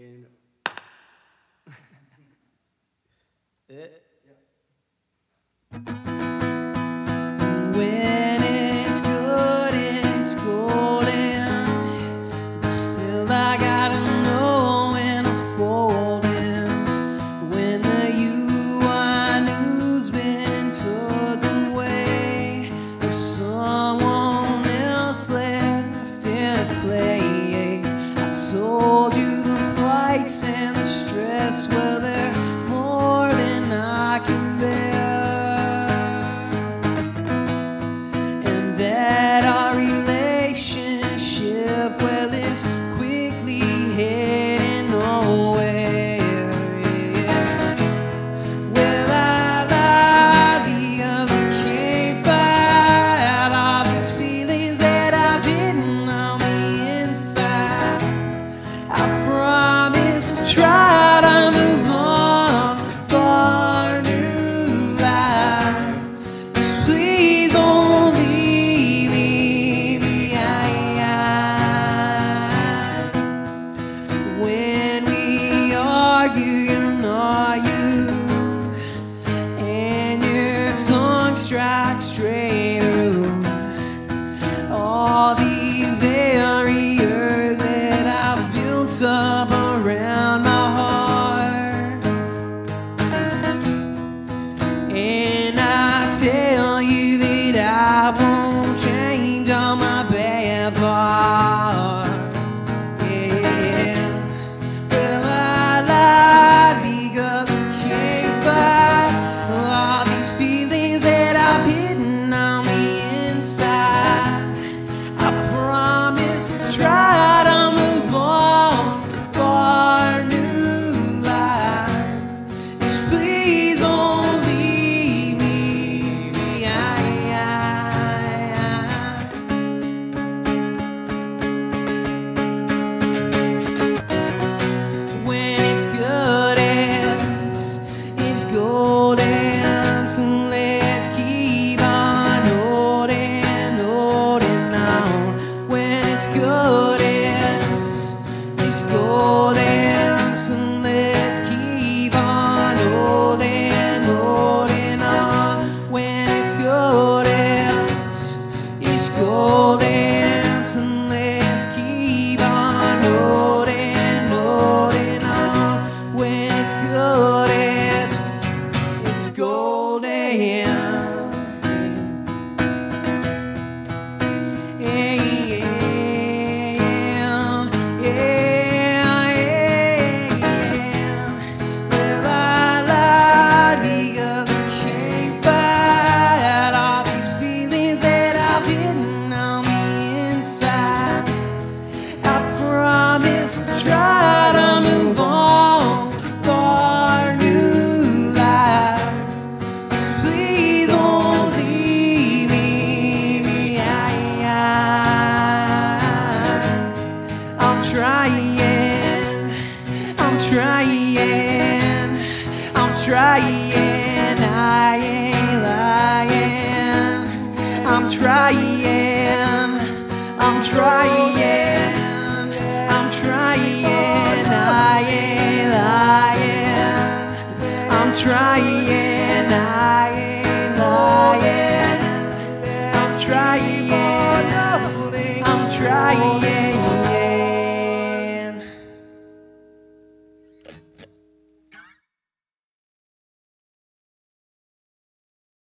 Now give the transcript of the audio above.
And it. Yeah. and the stress, well, they're trying, I'm trying, I'm trying, I ain't lying. I'm trying, I'm trying, I'm trying, I ain't lying. I'm trying, I am. I am. I'm trying.